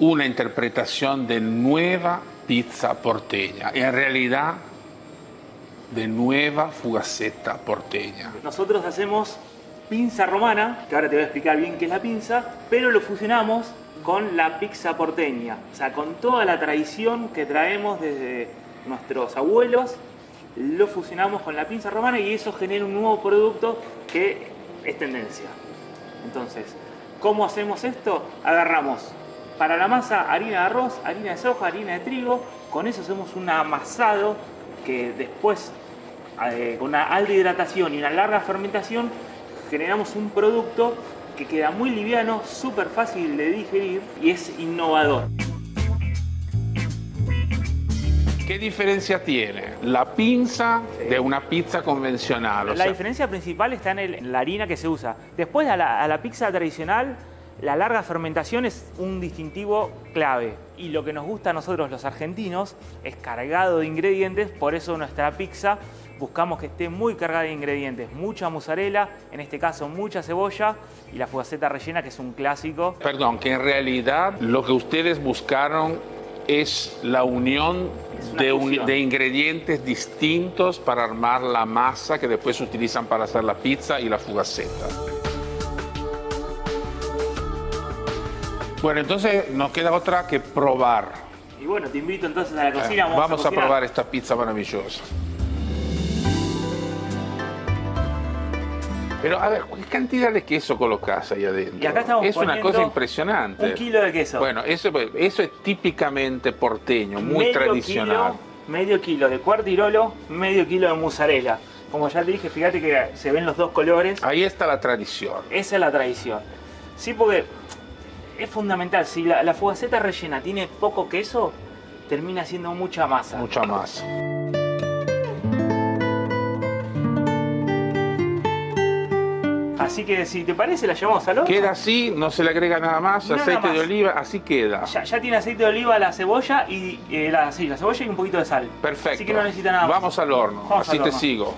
una interpretación de nueva pizza porteña. En realidad, de nueva fugaceta porteña. Nosotros hacemos pinza romana, que ahora te voy a explicar bien qué es la pinza, pero lo fusionamos con la pizza porteña. O sea, con toda la tradición que traemos desde nuestros abuelos, lo fusionamos con la pinza romana y eso genera un nuevo producto que es tendencia. Entonces, ¿cómo hacemos esto? Agarramos para la masa harina de arroz, harina de soja, harina de trigo, con eso hacemos un amasado que después, eh, con una alta hidratación y una larga fermentación, generamos un producto que queda muy liviano, súper fácil de digerir y es innovador. ¿Qué diferencia tiene la pinza de una pizza convencional? O La sea, diferencia principal está en, el- en la harina que se usa. Después a la, a la pizza tradicional, la larga fermentación es un distintivo clave. Y lo que nos gusta a nosotros los argentinos es cargado de ingredientes, por eso nuestra pizza buscamos que esté muy cargada de ingredientes. Mucha mozzarella, en este caso mucha cebolla y la fugaceta rellena que es un clásico. Perdón, que en realidad lo que ustedes buscaron es la unión una de, un- fusión. de ingredientes distintos para armar la masa que después se utilizan para hacer la pizza y la fugaceta. Bueno, entonces nos queda otra que probar. Y bueno, te invito entonces a la cocina. Vamos a cocinar. probar esta pizza maravillosa. Pero a ver, ¿qué cantidad de queso colocás ahí adentro? Y acá estamos es una cosa impresionante. un kilo de queso. Bueno, eso, eso es típicamente porteño, muy medio tradicional. Kilo, medio kilo de cuartirolo, medio kilo de mozzarella. Como ya te dije, fíjate que se ven los dos colores. Ahí está la tradición. Esa es la tradición. Sí, porque es fundamental. Si la, la fugaceta rellena tiene poco queso, termina siendo mucha masa. Mucha masa. Así que si te parece, la llevamos al horno. Queda así, no se le agrega nada más, aceite más. de oliva, así queda. Ya, ya tiene aceite de oliva, la cebolla y eh, la, sí, la cebolla y un poquito de sal. Perfecto. Así que no necesita nada más. Vamos al horno, Vamos así al te sigo.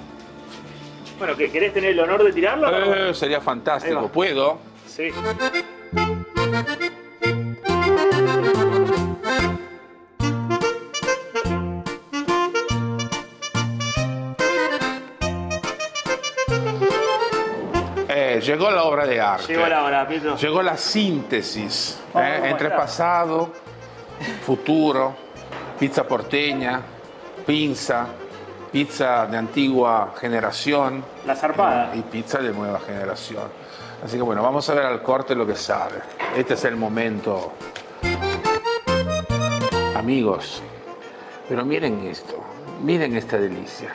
Bueno, ¿qué- ¿querés tener el honor de tirarlo? Eh, sería fantástico. ¿Puedo? Sí. Llegó la obra de arte. Llegó la hora, Pietro. Llegó la síntesis eh, Vamos a entre pasado, futuro, pizza porteña, pinza, pizza de antigua generación La zarpada. y pizza de nueva generación. Así que bueno, vamos a ver al corte lo que sale. Este es el momento. Amigos, pero miren esto, miren esta delicia.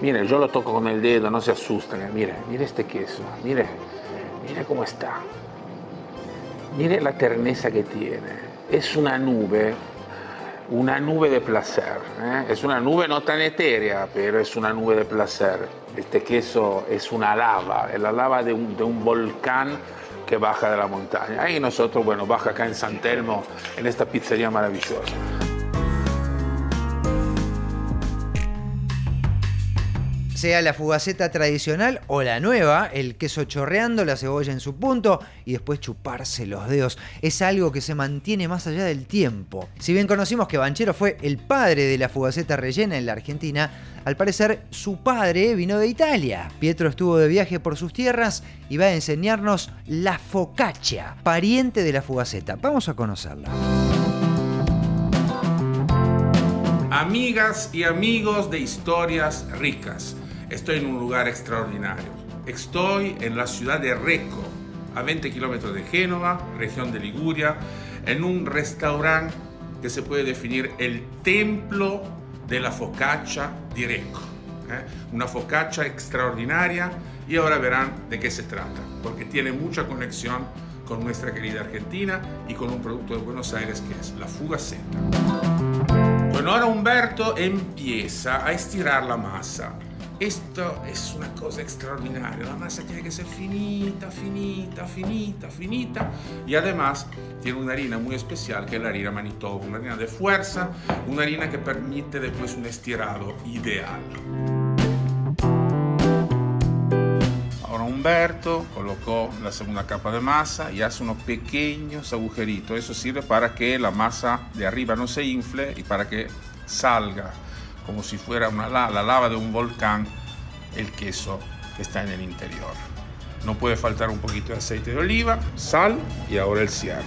Miren, yo lo toco con el dedo, no se asusten. eh. Miren, mire este queso, mire, mire cómo está. Mire la terneza que tiene. Es una nube, una nube de placer. ¿eh? Es una nube no tan etérea, pero es una nube de placer. Este queso es una lava, es la lava de un, de un volcán que baja de la montaña. Y nosotros, bueno, baja acá en San Telmo, en esta pizzería maravillosa. Sea la fugaceta tradicional o la nueva, el queso chorreando, la cebolla en su punto y después chuparse los dedos. Es algo que se mantiene más allá del tiempo. Si bien conocimos que Banchero fue el padre de la fugaceta rellena en la Argentina, al parecer su padre vino de Italia. Pietro estuvo de viaje por sus tierras y va a enseñarnos la focaccia, pariente de la fugaceta. Vamos a conocerla. Amigas y amigos de historias ricas, estoy en un lugar extraordinario. Estoy en la ciudad de Recco, a 20 kilómetros de Génova, región de Liguria, en un restaurante que se puede definir el templo de la focaccia di Recco. ¿eh? Una focaccia extraordinaria y ahora verán de qué se trata, porque tiene mucha conexión con nuestra querida Argentina y con un producto de Buenos Aires que es la fugaceta. Bueno, ahora Humberto empieza a estirar la masa. Esto es una cosa extraordinaria. La masa tiene que ser finita, finita, finita, finita. Y además tiene una harina muy especial que es la harina Manitoba, una harina de fuerza, una harina que permite después un estirado ideal. Ahora Humberto colocó la segunda capa de masa y hace unos pequeños agujeritos. Eso sirve para que la masa de arriba no se infle y para que salga como si fuera una la, la lava de un volcán el queso que está en el interior. No puede faltar un poquito de aceite de oliva, sal y ahora el cierre.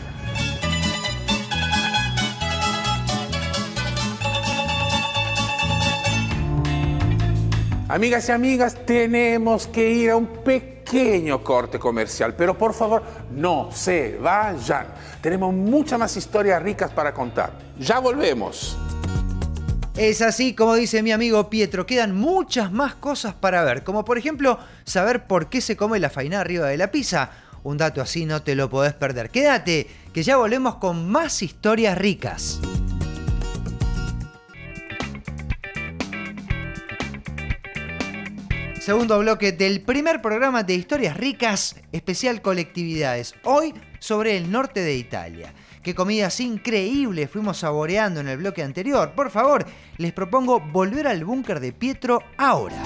Amigas y amigas, tenemos que ir a un pequeño corte comercial, pero por favor no se vayan. Tenemos muchas más historias ricas para contar. Ya volvemos. Es así como dice mi amigo Pietro, quedan muchas más cosas para ver, como por ejemplo saber por qué se come la faina arriba de la pizza. Un dato así no te lo podés perder. Quédate, que ya volvemos con más historias ricas. Segundo bloque del primer programa de Historias Ricas, especial colectividades. Hoy sobre el norte de Italia. Qué comidas increíbles fuimos saboreando en el bloque anterior. Por favor, les propongo volver al búnker de Pietro ahora.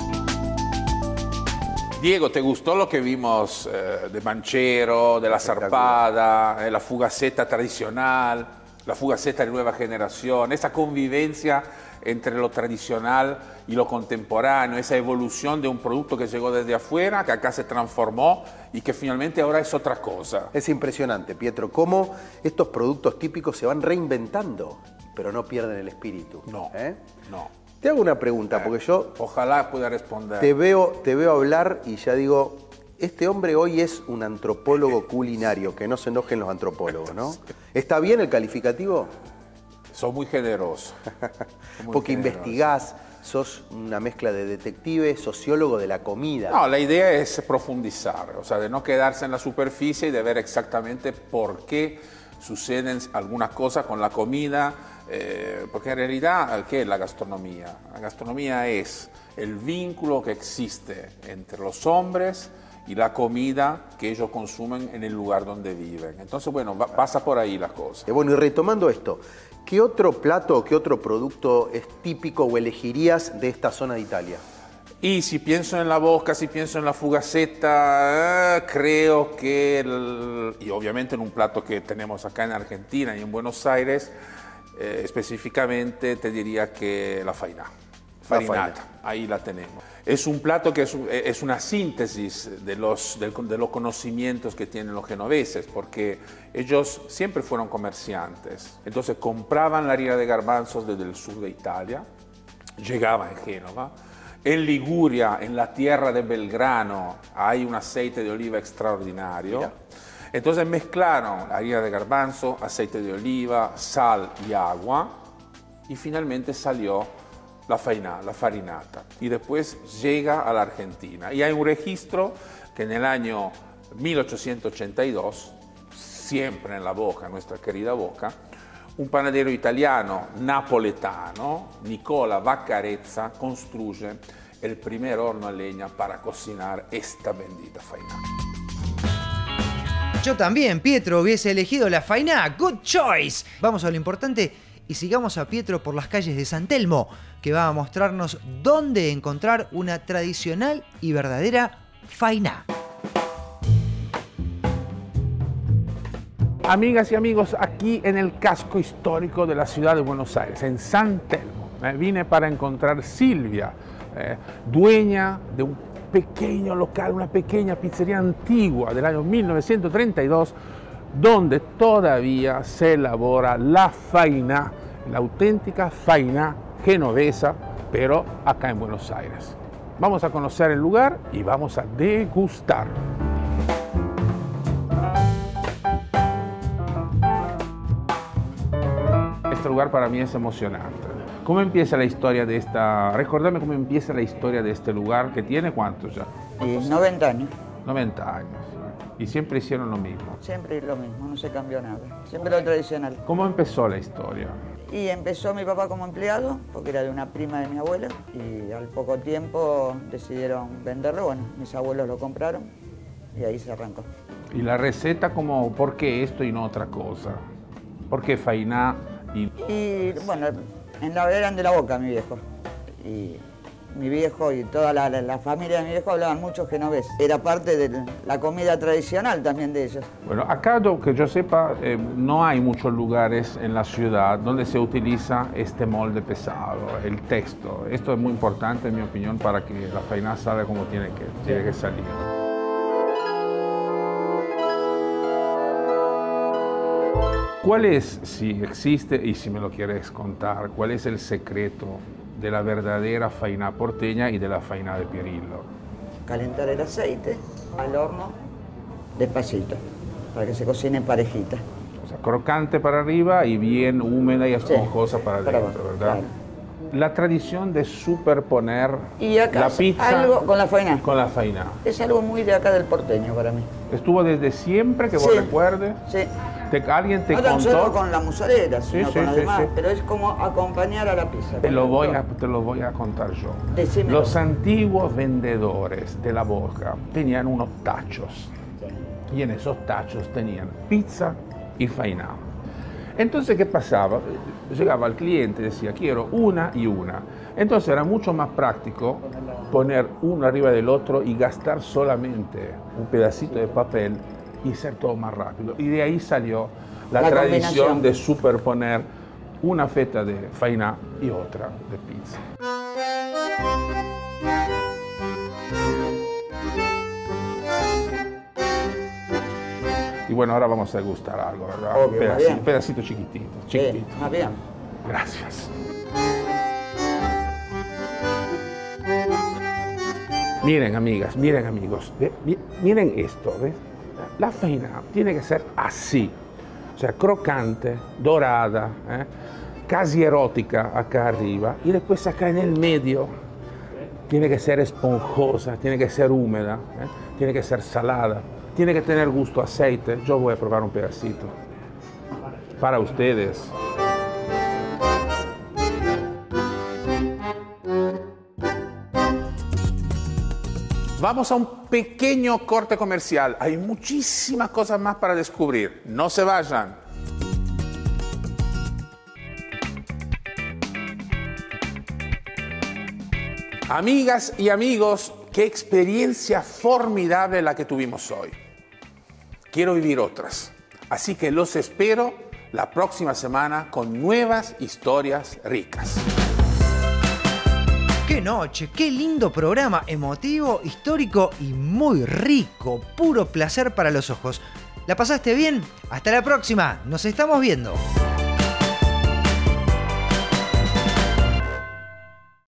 Diego, ¿te gustó lo que vimos eh, de Manchero, de la zarpada, eh, la fugaceta tradicional, la fugaceta de nueva generación, esa convivencia entre lo tradicional y lo contemporáneo, esa evolución de un producto que llegó desde afuera, que acá se transformó y que finalmente ahora es otra cosa? Es impresionante, Pietro, cómo estos productos típicos se van reinventando, pero no pierden el espíritu. No, ¿eh? no. Te hago una pregunta, porque yo Ojalá pueda responder. te veo, te veo hablar y ya digo, este hombre hoy es un antropólogo culinario, que no se enojen los antropólogos, ¿no? [LAUGHS] ¿Está bien el calificativo? Soy muy generoso. [LAUGHS] muy Porque generoso. investigás, sos una mezcla de detective, sociólogo de la comida. No, la idea es profundizar, o sea, de no quedarse en la superficie y de ver exactamente por qué suceden algunas cosas con la comida, eh, porque en realidad, ¿qué es la gastronomía? La gastronomía es el vínculo que existe entre los hombres y la comida que ellos consumen en el lugar donde viven. Entonces, bueno, va- pasa por ahí la cosa. Eh, Bueno, y retomando esto, ¿qué otro plato o qué otro producto es típico o elegirías de esta zona de Italia? Y si pienso en la boca, si pienso en la fugaceta, eh, creo que, el- y obviamente en un plato que tenemos acá en Argentina y en Buenos Aires, eh, específicamente te diría que la faina. La Farinata, ahí la tenemos. Es un plato que es, un- es una síntesis de los, de los conocimientos que tienen los genoveses, porque ellos siempre fueron comerciantes. Entonces compraban la harina de garbanzos desde el sur de Italia, llegaba en Génova. En Liguria, en la tierra de Belgrano, hay un aceite de oliva extraordinario. Entonces mezclaron harina de garbanzo, aceite de oliva, sal y agua y finalmente salió la faina, la farinata. Y después llega a la Argentina. Y hay un registro que en el año 1882, siempre en la boca, nuestra querida boca, un panadero italiano napoletano, Nicola Vaccarezza, construye el primer horno a leña para cocinar esta bendita faina. Yo también, Pietro, hubiese elegido la faina. Good choice. Vamos a lo importante y sigamos a Pietro por las calles de San Telmo, que va a mostrarnos dónde encontrar una tradicional y verdadera faina. Amigas y amigos, aquí en el casco histórico de la ciudad de Buenos Aires, en San Telmo, eh, vine para encontrar Silvia, eh, dueña de un pequeño local, una pequeña pizzería antigua del año 1932, donde todavía se elabora la faina, la auténtica faina genovesa, pero acá en Buenos Aires. Vamos a conocer el lugar y vamos a degustar. Este lugar para mí es emocionante. ¿Cómo empieza la historia de esta? Recordame cómo empieza la historia de este lugar que tiene cuántos ya? Y 90 años. 90 años. Y siempre hicieron lo mismo. Siempre lo mismo, no se cambió nada. Siempre lo tradicional. ¿Cómo empezó la historia? Y empezó mi papá como empleado, porque era de una prima de mi abuela, y al poco tiempo decidieron venderlo. Bueno, mis abuelos lo compraron y ahí se arrancó. Y la receta como, ¿por qué esto y no otra cosa? ¿Por qué fainá y Y bueno, en la eran de la boca mi viejo. Y mi viejo y toda la, la- la familia de mi viejo hablaban mucho genovés. Era parte de la comida tradicional también de ellos. Bueno, acá que yo sepa, eh, no hay muchos lugares en la ciudad donde se utiliza este molde pesado, el texto. Esto es muy importante, en mi opinión, para que la faina salga como tiene que, tiene que salir. ¿Cuál es, si existe y si me lo quieres contar, cuál es el secreto de la verdadera faina porteña y de la faina de Pirillo? Calentar el aceite al horno despacito, para que se cocine parejita. O sea, crocante para arriba y bien húmeda y esponjosa para para adentro, ¿verdad? La tradición de superponer Y acá la pizza algo con la faina. con la faina. Es algo muy de acá del porteño para mí. ¿Estuvo desde siempre que vos Sí. recuerdes? Sí. Te- ¿Alguien te no tan solo contó? con la Sí, sino sí, con sí, demás, sí. pero es como acompañar a la pizza. Te lo, voy a, te lo voy a contar yo. Decímelo. Los antiguos vendedores de la boca tenían unos tachos y en esos tachos tenían pizza y faina. Entonces, ¿qué pasaba? Llegaba el cliente y decía, quiero una y una. Entonces era mucho más práctico poner uno arriba del otro y gastar solamente un pedacito de papel y hacer todo más rápido. Y de ahí salió la, La tradición de superponer una feta de faina y otra de pizza. Y bueno, ahora vamos a degustar algo, ¿verdad? Obvio, un más pedacito, bien. pedacito chiquitito, chiquitito. bien. Gracias. Miren, amigas, miren, amigos, miren esto, ¿ves? La faina tiene que ser así, o sea, crocante, dorada, ¿eh? casi erótica acá arriba y después acá en el medio tiene que ser esponjosa, tiene que ser húmeda, ¿eh? tiene que ser salada, tiene que tener gusto aceite. Yo voy a probar un pedacito para ustedes. Vamos a un pequeño corte comercial. Hay muchísimas cosas más para descubrir. No se vayan. Amigas y amigos, qué experiencia formidable la que tuvimos hoy. Quiero vivir otras. Así que los espero la próxima semana con nuevas historias ricas. ¡Qué noche! ¡Qué lindo programa! Emotivo, histórico y muy rico. Puro placer para los ojos. ¿La pasaste bien? Hasta la próxima. Nos estamos viendo.